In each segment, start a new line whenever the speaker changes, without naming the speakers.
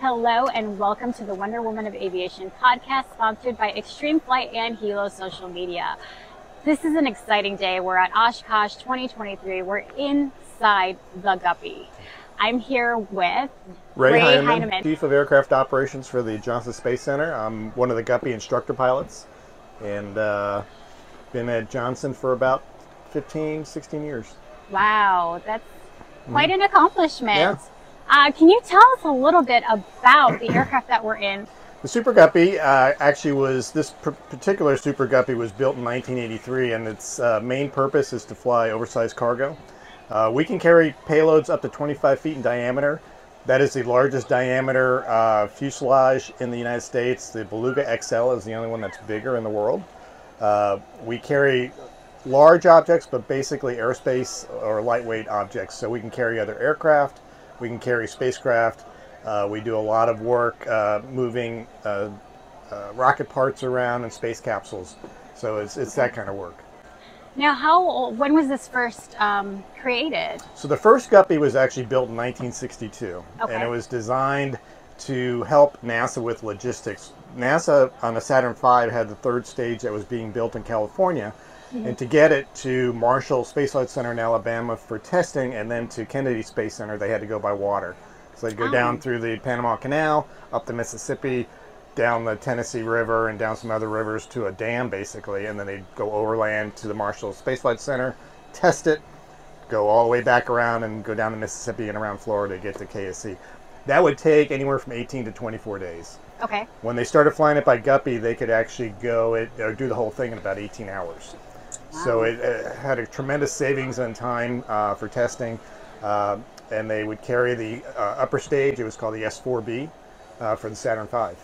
Hello and welcome to the Wonder Women of Aviation podcast sponsored by Extreme Flight and Hilo Social Media. This is an exciting day. We're at Oshkosh 2023. We're inside the Guppy. I'm here with
Ray,
Ray
Heineman,
Heineman.
Chief of Aircraft Operations for the Johnson Space Center. I'm one of the Guppy instructor pilots and uh, been at Johnson for about 15, 16 years.
Wow, that's quite an accomplishment.
Yeah.
Uh, can you tell us a little bit about the aircraft that we're in?
The Super Guppy uh, actually was, this particular Super Guppy was built in 1983 and its uh, main purpose is to fly oversized cargo. Uh, we can carry payloads up to 25 feet in diameter. That is the largest diameter uh, fuselage in the United States. The Beluga XL is the only one that's bigger in the world. Uh, we carry large objects, but basically aerospace or lightweight objects. So we can carry other aircraft, we can carry spacecraft. Uh, we do a lot of work uh, moving uh, uh, rocket parts around and space capsules. So it's, it's that kind of work.
Now, how old, when was this first um, created?
So the first Guppy was actually built in 1962,
Okay.
and it was designed to help NASA with logistics. NASA on the Saturn V had the third stage that was being built in California, and to get it to Marshall Space Flight Center in Alabama for testing, and then to Kennedy Space Center, they had to go by water. So they'd go
Oh.
down through the Panama Canal, up the Mississippi, down the Tennessee River, and down some other rivers to a dam, basically, and then they'd go overland to the Marshall Space Flight Center, test it, go all the way back around and go down to Mississippi and around Florida to get to KSC. That would take anywhere from 18 to 24 days.
Okay.
When they started flying it by Guppy, they could actually go it or do the whole thing in about 18 hours. So
Wow.
it, uh had a tremendous savings on time uh, for testing, uh, and they would carry the uh, upper stage. It was called the S4B uh, for the Saturn V.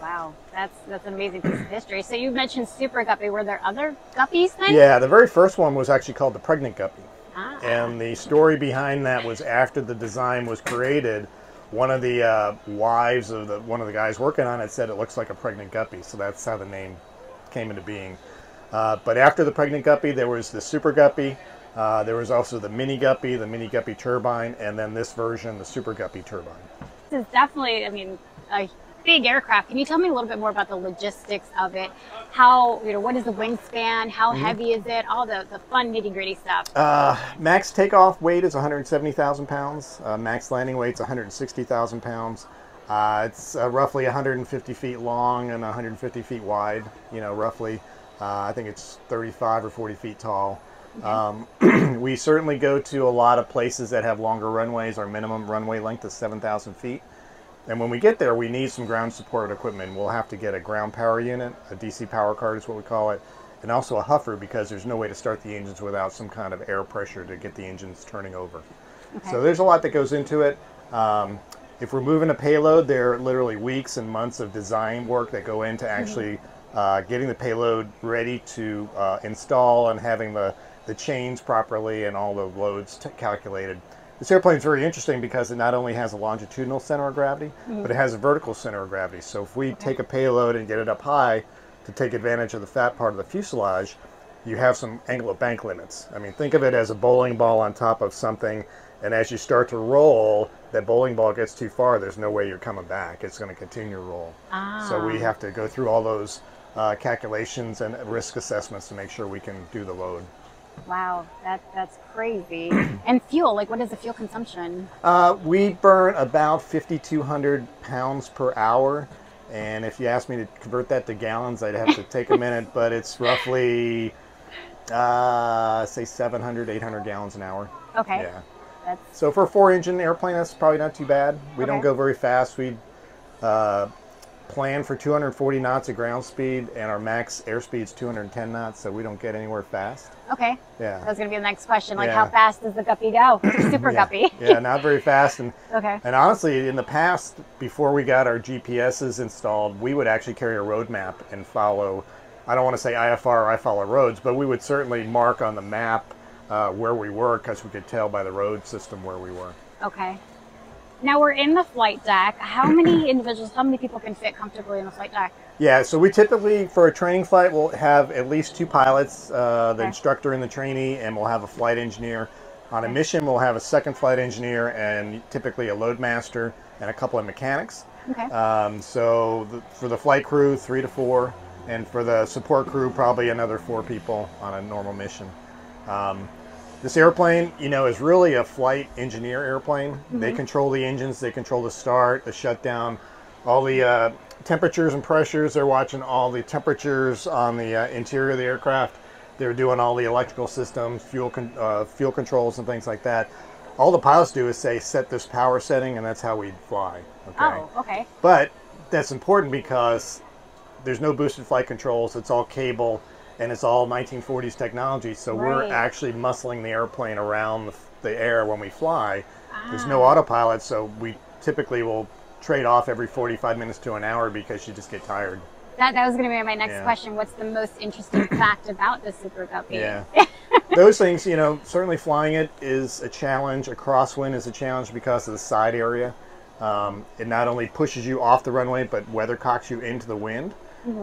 Wow, that's that's an amazing piece of history. So you mentioned Super Guppy. Were there other Guppies then?
Yeah, the very first one was actually called the Pregnant Guppy.
Ah,
And the story behind that was after the design was created, one of the uh, wives of the one of the guys working on it said it looks like a pregnant guppy. So that's how the name came into being. Uh, but after the pregnant guppy, there was the super guppy. Uh, there was also the mini guppy, the mini guppy turbine, and then this version, the super guppy turbine.
this is definitely, I mean, a big aircraft. Can you tell me a little bit more about the logistics of it? How, you know, what is the wingspan? How
Mm-hmm.
heavy is it? All the, the fun nitty gritty stuff.
Uh, max takeoff weight is 170,000 pounds. Uh, max landing weight is 160,000 pounds. Uh, it's uh, roughly 150 feet long and 150 feet wide. You know, roughly. Uh, I think it's 35 or 40 feet tall. Um, we certainly go to a lot of places that have longer runways. Our minimum runway length is 7,000 feet. And when we get there, we need some ground support equipment. We'll have to get a ground power unit, a DC power cart is what we call it, and also a huffer because there's no way to start the engines without some kind of air pressure to get the engines turning over.
Okay.
So there's a lot that goes into it. Um, if we're moving a payload, there are literally weeks and months of design work that go into actually uh, getting the payload ready to uh, install and having the, the chains properly and all the loads t- calculated. This airplane is very interesting because it not only has a longitudinal center of gravity, but it has a vertical center of gravity. So if we take a payload and get it up high to take advantage of the fat part of the fuselage, you have some angle of bank limits. I mean, think of it as a bowling ball on top of something, and as you start to roll, that bowling ball gets too far, there's no way you're coming back. It's going to continue to roll. So we
Ah.
have to go through all those uh, calculations and risk assessments to make sure we can do the load.
Wow, that that's crazy. and fuel, like what is the fuel consumption?
Uh, we burn about 5,200 pounds per hour. And if you ask me to convert that to gallons, I'd have to take a minute, but it's roughly, uh, say 700, 800 gallons an hour.
Okay.
Yeah.
That's
So for a four engine airplane, that's probably not too bad. We don't go very fast. We uh, plan for 240 knots of ground speed, and our max airspeed is 210 knots, so we don't get anywhere fast.
okay.
Yeah.
That was gonna be the next question. Like
Yeah.
how fast does the guppy go? Super
yeah.
guppy.
yeah, not very fast. And
Okay.
And honestly, in the past, before we got our GPSs installed, we would actually carry a road map and follow. I don't want to say IFR or I follow roads, but we would certainly mark on the map uh, where we were because we could tell by the road system where we were.
Okay. Now we're in the flight deck. How many individuals, how many people can fit comfortably in the flight deck?
Yeah, so we typically, for a training flight, we'll have at least two pilots, uh, the
Okay.
instructor and the trainee, and we'll have a flight engineer. On a mission, we'll have a second flight engineer and typically a load master, and a couple of mechanics.
Okay.
Um, so the, for the flight crew, three to four, and for the support crew, probably another four people on a normal mission. Um, this airplane, you know, is really a flight engineer airplane. They control the engines, they control the start, the shutdown, all the uh, temperatures and pressures. They're watching all the temperatures on the uh, interior of the aircraft. They're doing all the electrical systems, fuel con- uh, fuel controls, and things like that. All the pilots do is say, set this power setting, and that's how we fly. Okay.
Oh, okay.
But that's important because there's no boosted flight controls. It's all cable and it's all 1940s technology. So
Right.
we're actually muscling the airplane around the, the air when we fly. There's
Ah.
no autopilot, so we typically will trade off every 45 minutes to an hour because you just get tired.
That, that was going to be my next
Yeah.
question. What's the most interesting fact about the Super Guppy?
Yeah. Those things, you know, certainly flying it is a challenge. A crosswind is a challenge because of the side area. Um, it not only pushes you off the runway, but weathercocks you into the wind.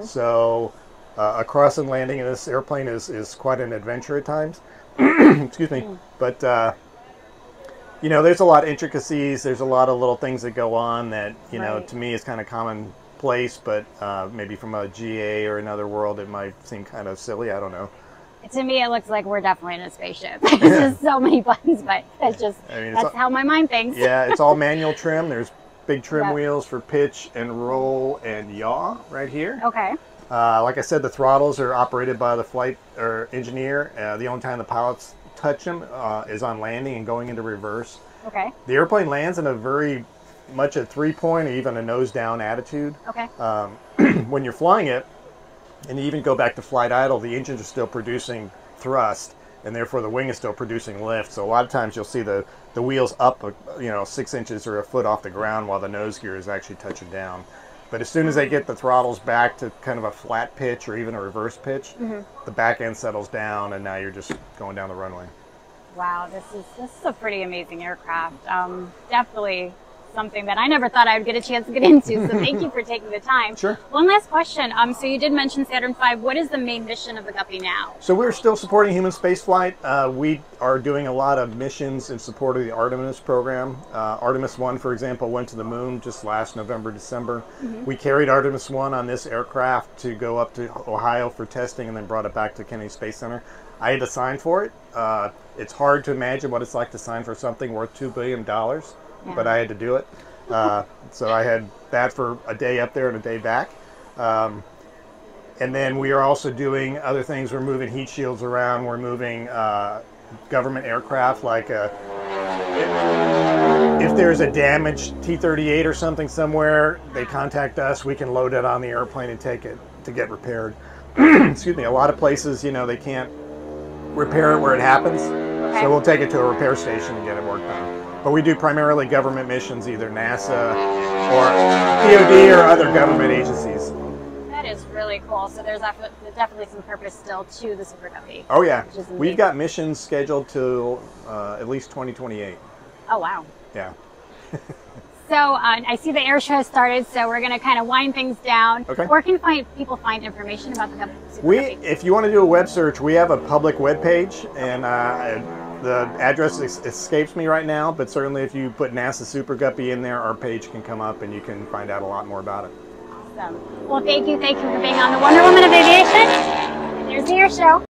So uh, a cross and landing in this airplane is, is quite an adventure at times. Excuse me. But, uh, you know, there's a lot of intricacies. There's a lot of little things that go on that, you know, to me is kind of commonplace, but uh, maybe from a GA or another world, it might seem kind of silly. I don't know.
To me, it looks like we're definitely in a spaceship. There's just so many buttons, but that's just
I mean,
that's
a-
how my mind thinks.
yeah, it's all manual trim. There's big trim
Yep.
wheels for pitch and roll and yaw right here.
Okay.
Uh, like I said, the throttles are operated by the flight or engineer. Uh, the only time the pilots touch them uh, is on landing and going into reverse.
Okay.
The airplane lands in a very much a three point or even a nose down attitude.
Okay.
Um, when you're flying it, and you even go back to flight idle, the engines are still producing thrust, and therefore the wing is still producing lift. So a lot of times you'll see the, the wheels up, uh, you know, six inches or a foot off the ground while the nose gear is actually touching down. But as soon as they get the throttles back to kind of a flat pitch or even a reverse pitch, the back end settles down, and now you're just going down the runway.
Wow, this is this is a pretty amazing aircraft. Um, definitely something that I never thought I would get a chance to get into. So thank you for taking the time.
Sure.
One last question. Um, so you did mention Saturn V. What is the main mission of the Guppy now?
So we're still supporting human spaceflight. Uh, we are doing a lot of missions in support of the Artemis program. Uh, Artemis 1, for example, went to the moon just last November, December. We carried Artemis 1 on this aircraft to go up to Ohio for testing and then brought it back to Kennedy Space Center. I had to sign for it. Uh, it's hard to imagine what it's like to sign for something worth $2 billion, but I had to do it. Uh, so I had that for a day up there and a day back. Um, and then we are also doing other things. We're moving heat shields around. We're moving uh, government aircraft. Like a, if there's a damaged T-38 or something somewhere, they contact us. We can load it on the airplane and take it to get repaired. Excuse me. A lot of places, you know, they can't repair it where it happens,
Okay.
so we'll take it to a repair station and get it worked on. But we do primarily government missions, either NASA or DoD or other government agencies.
That is really cool. So there's definitely some purpose still to the Super Guppy.
Oh yeah, we've got missions scheduled till uh, at least 2028.
Oh wow.
Yeah.
So uh, I see the air show has started, so we're going to kind of wind things down.
Okay.
Where can find, people find information about the? Super
We, if you want to do a web search, we have a public web page, and uh, the address es- escapes me right now. But certainly, if you put NASA Super Guppy in there, our page can come up, and you can find out a lot more about it.
Awesome. Well, thank you. Thank you for being on the Wonder Women of Aviation. There's the air show.